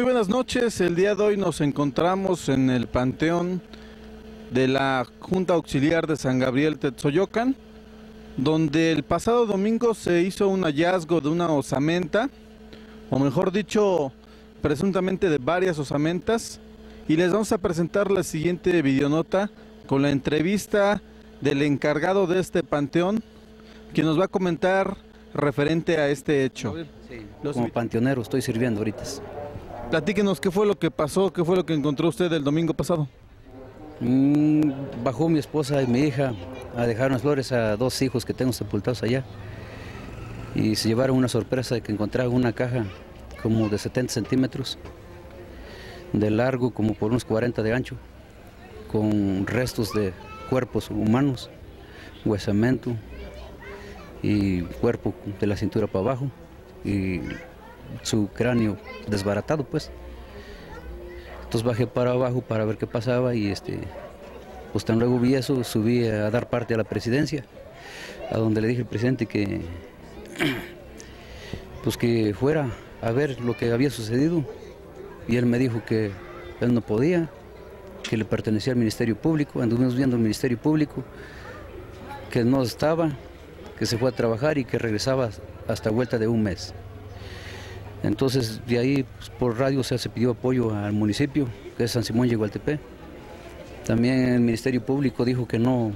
Muy buenas noches, el día de hoy nos encontramos en el Panteón de la Junta Auxiliar de San Gabriel Tetzoyocan, donde el pasado domingo se hizo un hallazgo de una osamenta, o mejor dicho, presuntamente de varias osamentas, y les vamos a presentar la siguiente videonota con la entrevista del encargado de este panteón, quien nos va a comentar referente a este hecho. Como panteonero estoy sirviendo ahorita. Platíquenos qué fue lo que pasó, qué fue lo que encontró usted el domingo pasado. Mm, bajó mi esposa y mi hija a dejar unas flores a dos hijos que tengo sepultados allá. Y se llevaron una sorpresa de que encontraron una caja como de 70 centímetros, de largo como por unos 40 de ancho, con restos de cuerpos humanos, huesamento y cuerpo de la cintura para abajo y su cráneo desbaratado pues. Entonces bajé para abajo para ver qué pasaba y este, pues tan luego vi eso, subí a dar parte a la presidencia, a donde le dije al presidente que pues que fuera a ver lo que había sucedido y él me dijo que él no podía, que le pertenecía al Ministerio Público, anduvimos viendo el Ministerio Público, que no estaba, que se fue a trabajar y que regresaba hasta vuelta de un mes. Entonces de ahí pues, por radio se pidió apoyo al municipio, que es San Simón y Igualtepec. También el Ministerio Público dijo que no,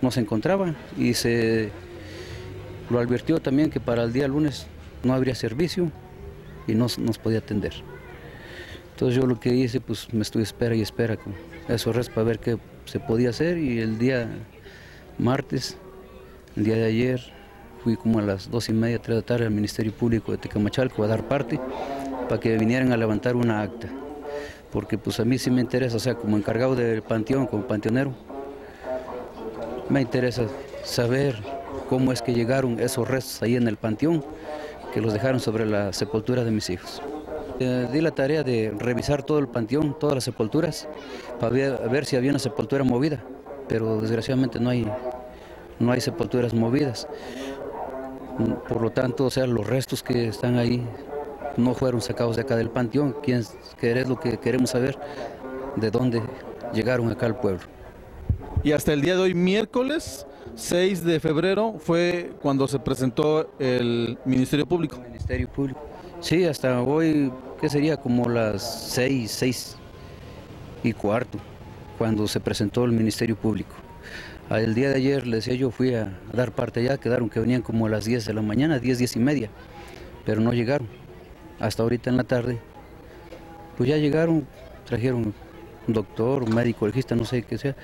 no se encontraba y se lo advirtió también que para el día lunes no habría servicio y no nos podía atender. Entonces yo lo que hice, pues me estuve espera y espera con esos restos para ver qué se podía hacer y el día martes, el día de ayer, fui como a las dos y media, tres de la tarde al Ministerio Público de Tecamachalco a dar parte para que vinieran a levantar una acta. Porque pues a mí sí me interesa, o sea, como encargado del panteón, como panteonero, me interesa saber cómo es que llegaron esos restos ahí en el panteón, que los dejaron sobre la sepultura de mis hijos. Eh, di la tarea de revisar todo el panteón, todas las sepulturas, para ver, ver, si había una sepultura movida, pero desgraciadamente no hay, no hay sepulturas movidas. Por lo tanto, o sea, los restos que están ahí no fueron sacados de acá del panteón, que es lo que queremos saber, de dónde llegaron acá al pueblo. Y hasta el día de hoy, miércoles 6 de febrero, fue cuando se presentó el Ministerio Público. El Ministerio Público. Sí, hasta hoy, ¿qué sería? Como las 6, 6 y cuarto, cuando se presentó el Ministerio Público. El día de ayer, le decía yo, fui a dar parte allá, quedaron que venían como a las 10 de la mañana, 10, 10 y media, pero no llegaron. Hasta ahorita en la tarde, pues ya llegaron, trajeron un doctor, un médico legista, no sé qué sea,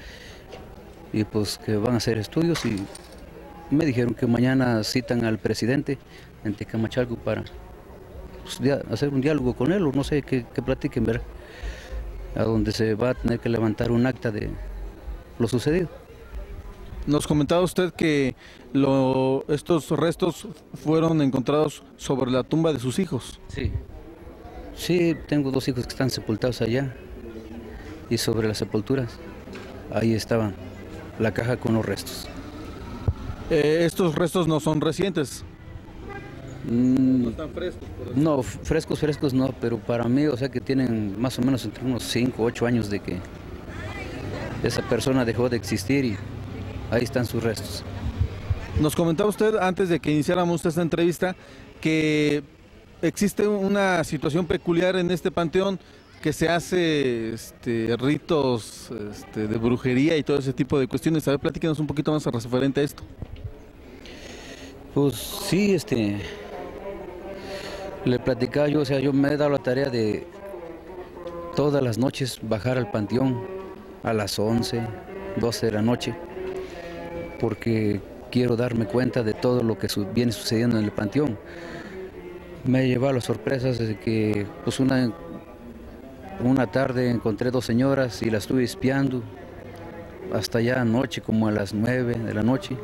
y pues que van a hacer estudios y me dijeron que mañana citan al presidente en Tecamachalco para pues, hacer un diálogo con él o no sé, qué platiquen, ver, a donde se va a tener que levantar un acta de lo sucedido. Nos comentaba usted que estos restos fueron encontrados sobre la tumba de sus hijos. Sí. Sí, tengo dos hijos que están sepultados allá. Y sobre las sepulturas, ahí estaban la caja con los restos. Eh, ¿Estos restos no son recientes? Mm, no están frescos. no, frescos, frescos no, pero para mí, o sea que tienen más o menos entre unos 5 o 8 años de que esa persona dejó de existir y ahí están sus restos. Nos comentaba usted antes de que iniciáramos esta entrevista que existe una situación peculiar en este panteón que se hace este, ritos este, de brujería y todo ese tipo de cuestiones. A ver, platíquenos un poquito más referente a esto. Pues sí, este, le platicaba yo, o sea, yo me he dado la tarea de todas las noches bajar al panteón a las 11, 12 de la noche porque quiero darme cuenta de todo lo que viene sucediendo en el panteón. Me llevado las sorpresas de que pues una, una tarde encontré dos señoras y las estuve espiando hasta ya anoche, como a las nueve de la noche.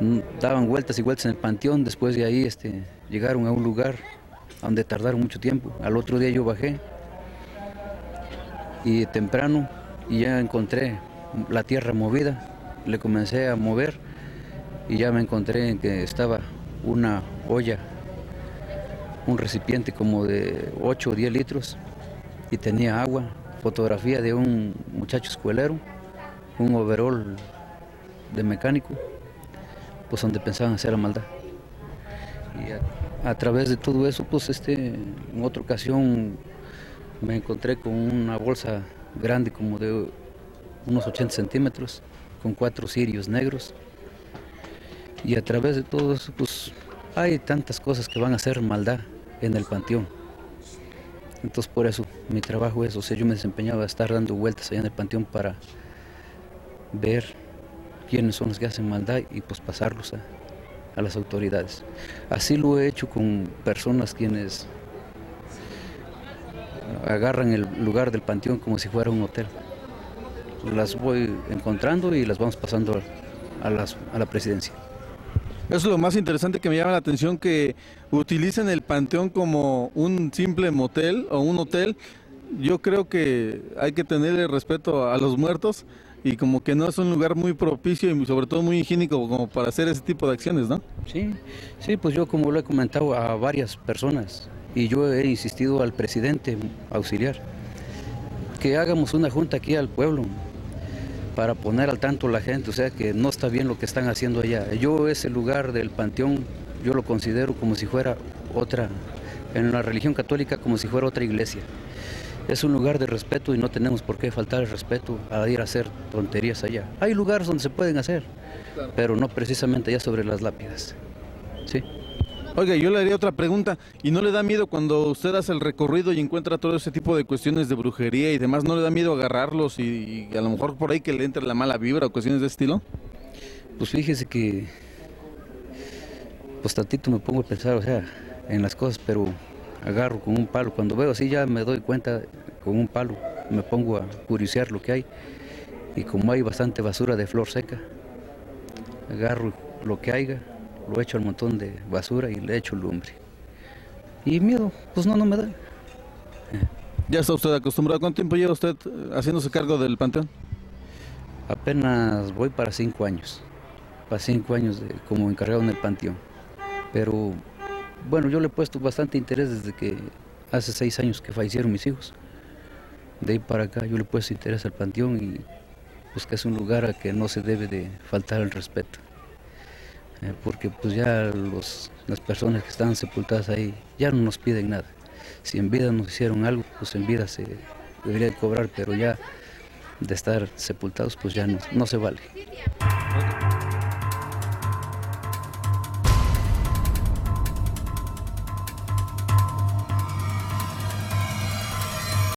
Mm, daban vueltas y vueltas en el panteón, después de ahí este, llegaron a un lugar donde tardaron mucho tiempo. Al otro día yo bajé y temprano y ya encontré la tierra movida le comencé a mover y ya me encontré en que estaba una olla un recipiente como de 8 o 10 litros y tenía agua, fotografía de un muchacho escuelero, un overall de mecánico, pues donde pensaban hacer la maldad. Y a, través de todo eso, pues este, en otra ocasión me encontré con una bolsa grande como de unos 80 centímetros, con cuatro cirios negros. Y a través de todo eso, pues hay tantas cosas que van a hacer maldad en el panteón. Entonces por eso mi trabajo es, o sea, yo me desempeñaba a estar dando vueltas allá en el panteón para ver quiénes son los que hacen maldad y pues pasarlos a, a las autoridades. Así lo he hecho con personas quienes agarran el lugar del panteón como si fuera un hotel. Las voy encontrando y las vamos pasando a, a la presidencia. Eso es lo más interesante que me llama la atención, que utilicen el panteón como un simple motel o un hotel. Yo creo que hay que tenerle respeto a los muertos y como que no es un lugar muy propicio y sobre todo muy higiénico como para hacer ese tipo de acciones, ¿no? Sí, sí, pues yo como lo he comentado a varias personas y yo he insistido al presidente auxiliar que hagamos una junta aquí al pueblo para poner al tanto a la gente, o sea que no está bien lo que están haciendo allá. Yo ese lugar del panteón, yo lo considero como si fuera otra, en la religión católica como si fuera otra iglesia. Es un lugar de respeto y no tenemos por qué faltar el respeto a ir a hacer tonterías allá. Hay lugares donde se pueden hacer, pero no precisamente allá sobre las lápidas. ¿Sí? Oiga, yo le haría otra pregunta. ¿Y no le da miedo cuando usted hace el recorrido y encuentra todo ese tipo de cuestiones de brujería y demás? ¿No le da miedo agarrarlos y, a lo mejor por ahí que le entre la mala vibra o cuestiones de estilo? Pues fíjese que, pues tantito me pongo a pensar, o sea, en las cosas, pero agarro con un palo. Cuando veo así ya me doy cuenta con un palo, me pongo a curiosear lo que hay. Y como hay bastante basura de flor seca, agarro lo que haya lo echo al montón de basura y le echo lumbre. Y miedo, pues no, no me da. ¿Ya está usted acostumbrado? ¿Cuánto tiempo lleva usted eh, haciéndose cargo del panteón? Apenas voy para cinco años, para cinco años de, como encargado en el panteón. Pero bueno, yo le he puesto bastante interés desde que hace seis años que fallecieron mis hijos. De ahí para acá yo le he puesto interés al panteón y pues que es un lugar a que no se debe de faltar el respeto. Eh, porque pues ya los, las personas que están sepultadas ahí ya no nos piden nada. Si en vida nos hicieron algo, pues en vida se debería cobrar, pero ya de estar sepultados pues ya no, no se vale.